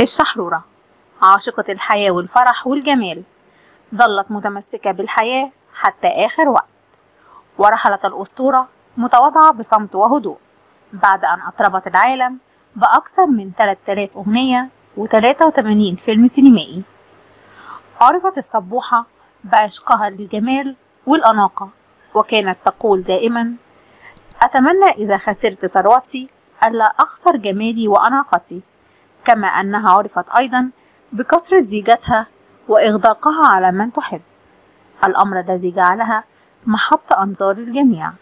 الشحرورة عاشقة الحياة والفرح والجمال. ظلت متمسكة بالحياة حتى آخر وقت. ورحلت الأسطورة متواضعة بصمت وهدوء. بعد أن أطربت العالم بأكثر من 3000 أغنية و83 فيلم سينمائي. عرفت الصبوحة بعشقها للجمال والأناقة وكانت تقول دائما أتمنى إذا خسرت ثروتي ألا أخسر جمالي وأناقتي. كما أنها عرفت أيضا بكثرة زيجتها وإغداقها على من تحب. الأمر الذي جعلها محط أنظار الجميع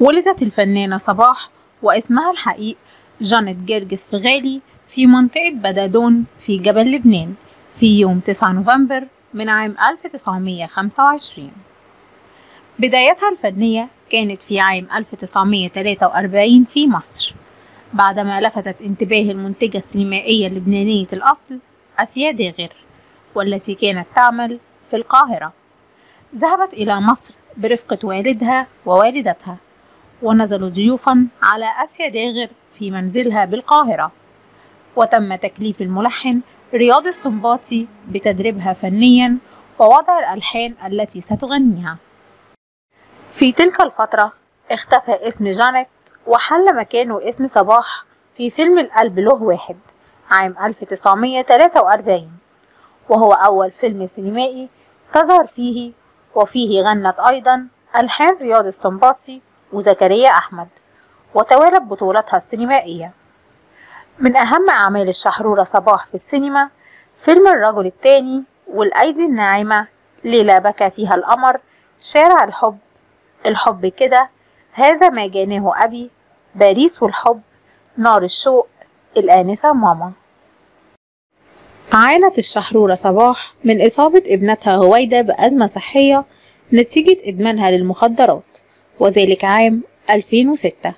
ولدت الفنانة صباح واسمها الحقيقي جانيت جرجس فغالي في منطقة بدادون في جبل لبنان في يوم 9 نوفمبر من عام 1925 بدايتها الفنية كانت في عام 1943 في مصر. بعدما لفتت انتباه المنتجة السينمائية اللبنانية الأصل أسيا داغر والتي كانت تعمل في القاهرة. ذهبت إلى مصر برفقة والدها ووالدتها ونزلوا ضيوفا على أسيا داغر في منزلها بالقاهرة. وتم تكليف الملحن رياض السنباطي بتدريبها فنيا ووضع الألحان التي ستغنيها. في تلك الفترة اختفى اسم جانيت وحل مكانه اسم صباح في فيلم القلب له واحد عام 1943 وهو أول فيلم سينمائي تظهر فيه وفيه غنت أيضا ألحان رياض السنباطي وزكريا أحمد وتوالت بطولتها السينمائية. من أهم أعمال الشحرورة صباح في السينما فيلم الرجل الثاني والأيدي الناعمة ليلة بكى فيها القمر شارع الحب. الحب كده هذا ما جاناه أبي باريس والحب نار الشوق الآنسة ماما. عانت الشحرورة صباح من إصابة ابنتها هويدا بأزمة صحية نتيجة إدمانها للمخدرات وذلك عام 2006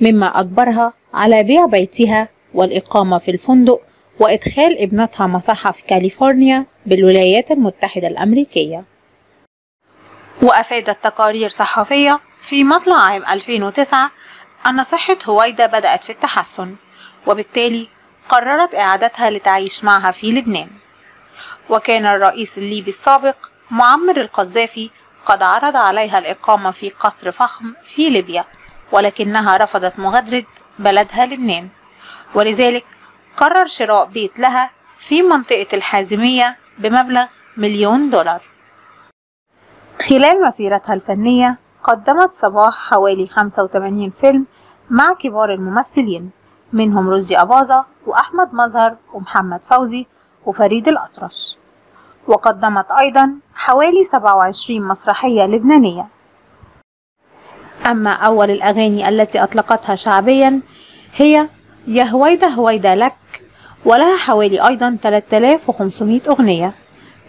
مما أجبرها على بيع بيتها والإقامة في الفندق وإدخال ابنتها مصحة في كاليفورنيا بالولايات المتحدة الأمريكية. وأفادت تقارير صحفية في مطلع عام 2009 أن صحة هويدا بدأت في التحسن وبالتالي قررت إعادتها لتعيش معها في لبنان. وكان الرئيس الليبي السابق معمر القذافي قد عرض عليها الإقامة في قصر فخم في ليبيا ولكنها رفضت مغادرة بلدها لبنان. ولذلك قرر شراء بيت لها في منطقة الحازمية بمبلغ مليون دولار. خلال مسيرتها الفنية قدمت صباح حوالي 85 فيلم مع كبار الممثلين منهم رشدي أباظة وأحمد مظهر ومحمد فوزي وفريد الأطرش. وقدمت أيضا حوالي 27 مسرحية لبنانية. أما أول الأغاني التي أطلقتها شعبيا هي يا هويدا هويدا لك ولها حوالي أيضا 3500 أغنية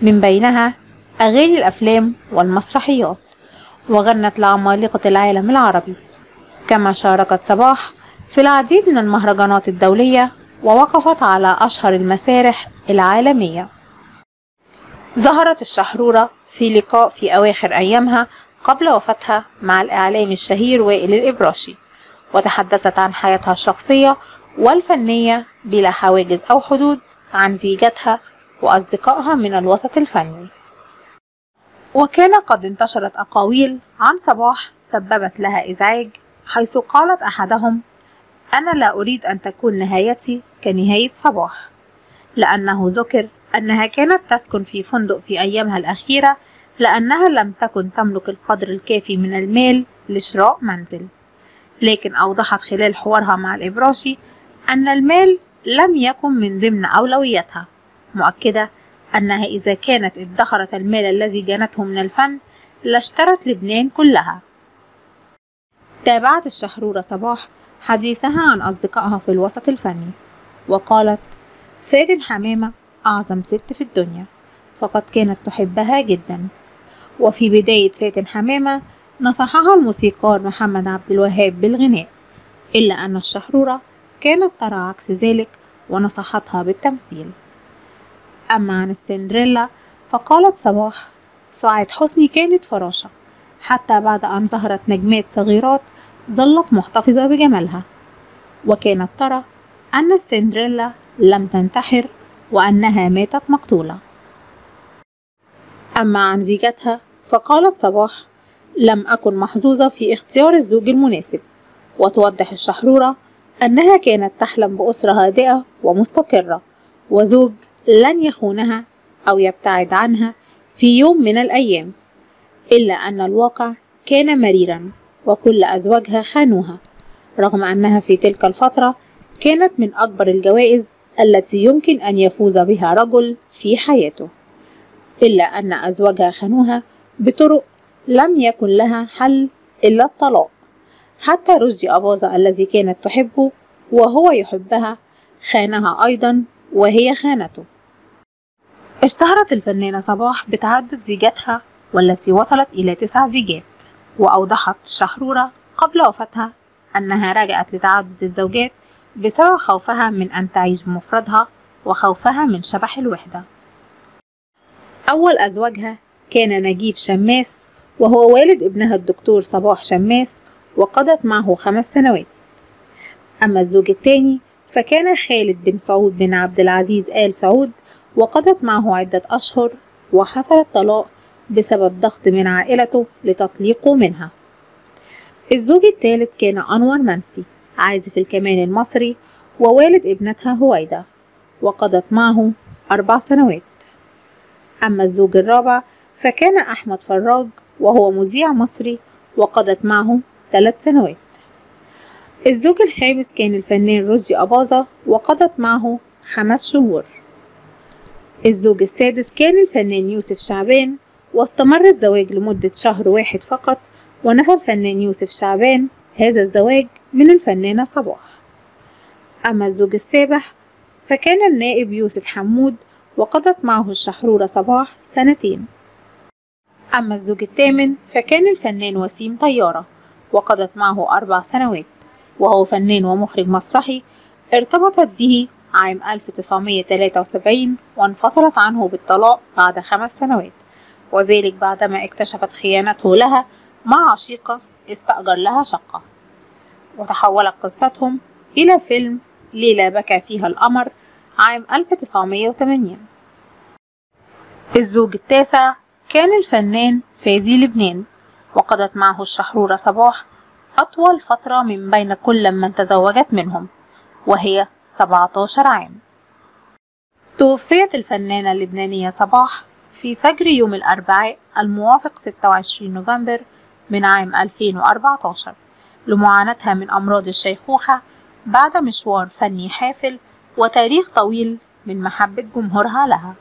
من بينها أغاني الأفلام والمسرحيات. وغنت لعمالقة العالم العربي. كما شاركت صباح في العديد من المهرجانات الدولية ووقفت على أشهر المسارح العالمية. ظهرت الشحرورة في لقاء في أواخر أيامها قبل وفاتها مع الإعلامي الشهير وائل الإبراشي وتحدثت عن حياتها الشخصية والفنية بلا حواجز أو حدود عن زيجتها وأصدقائها من الوسط الفني. وكان قد انتشرت أقاويل عن صباح سببت لها إزعاج حيث قالت أحدهم أنا لا أريد أن تكون نهايتي كنهاية صباح. لأنه ذكر أنها كانت تسكن في فندق في أيامها الأخيرة لأنها لم تكن تملك القدر الكافي من المال لشراء منزل. لكن أوضحت خلال حوارها مع الإبراشي أن المال لم يكن من ضمن أولوياتها مؤكدة أنها إذا كانت ادخرت المال الذي جنته من الفن لاشترت لبنان كلها. تابعت الشحرورة صباح حديثها عن أصدقائها في الوسط الفني وقالت فاتن حمامة أعظم ست في الدنيا فقد كانت تحبها جدا. وفي بداية فاتن حمامة نصحها الموسيقار محمد عبد الوهاب بالغناء إلا أن الشحرورة كانت ترى عكس ذلك ونصحتها بالتمثيل. أما عن السندريلا فقالت صباح سعاد حسني كانت فراشة حتى بعد أن ظهرت نجمات صغيرات ظلت محتفظة بجمالها. وكانت ترى أن السندريلا لم تنتحر وأنها ماتت مقتولة. أما عن زيجتها فقالت صباح لم أكن محظوظة في اختيار الزوج المناسب. وتوضح الشحرورة أنها كانت تحلم بأسرة هادئة ومستقرة وزوج لن يخونها أو يبتعد عنها في يوم من الأيام إلا أن الواقع كان مريرا. وكل أزواجها خانوها رغم أنها في تلك الفترة كانت من أكبر الجوائز التي يمكن أن يفوز بها رجل في حياته. إلا أن أزواجها خانوها بطرق لم يكن لها حل إلا الطلاق. حتى رشدي أباظة الذي كانت تحبه وهو يحبها خانها أيضا وهي خانته. اشتهرت الفنانة صباح بتعدد زيجاتها والتي وصلت إلى تسع زيجات. وأوضحت شحرورة قبل وفاتها أنها رجعت لتعدد الزوجات بسبب خوفها من أن تعيش بمفردها وخوفها من شبح الوحدة. أول أزواجها كان نجيب شماس وهو والد ابنها الدكتور صباح شماس وقضت معه خمس سنوات. أما الزوج الثاني فكان خالد بن سعود بن عبد العزيز آل سعود وقضت معه عدة أشهر وحصل الطلاق بسبب ضغط من عائلته لتطليقه منها. الزوج الثالث كان أنور منسي عازف الكمان المصري ووالد ابنتها هويدا وقضت معه أربع سنوات. أما الزوج الرابع فكان أحمد فراج وهو مذيع مصري وقضت معه ثلاث سنوات. الزوج الخامس كان الفنان رشدي أباظة وقضت معه خمس شهور. الزوج السادس كان الفنان يوسف شعبان واستمر الزواج لمدة شهر واحد فقط ونفى الفنان يوسف شعبان هذا الزواج من الفنانة صباح. أما الزوج السابع فكان النائب يوسف حمود وقضت معه الشحرورة صباح سنتين. أما الزوج الثامن فكان الفنان وسيم طيارة وقضت معه أربع سنوات وهو فنان ومخرج مسرحي ارتبطت به عام 1973 وانفصلت عنه بالطلاق بعد خمس سنوات. وذلك بعدما اكتشفت خيانته لها مع عشيقة استأجر لها شقة. وتحولت قصتهم إلى فيلم ليلة بكى فيها القمر عام 1980 الزوج التاسع كان الفنان فازي لبنان وقضت معه الشحرورة صباح أطول فترة من بين كل من تزوجت منهم وهي 17 عام. توفيت الفنانة اللبنانية صباح في فجر يوم الأربعاء الموافق 26 نوفمبر من عام 2014 لمعاناتها من أمراض الشيخوخة بعد مشوار فني حافل وتاريخ طويل من محبة جمهورها لها.